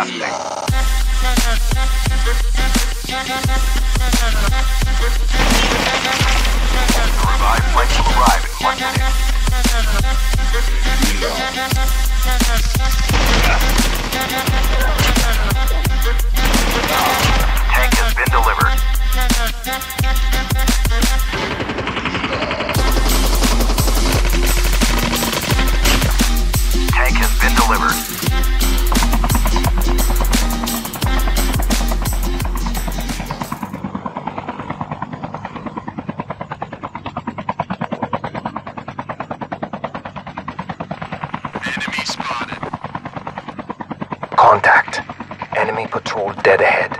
plastic. Arrive, flights will arrive in one minute. cold dead ahead.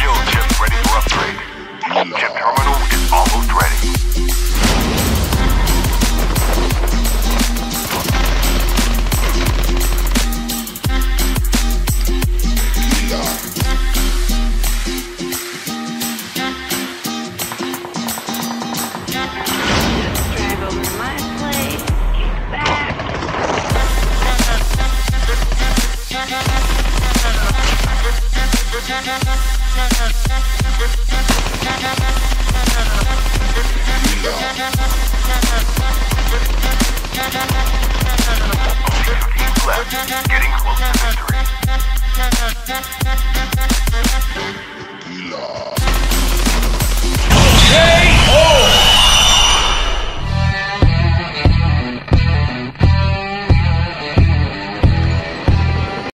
Yo, Jim, Terminal is almost. Left. Getting close to victory.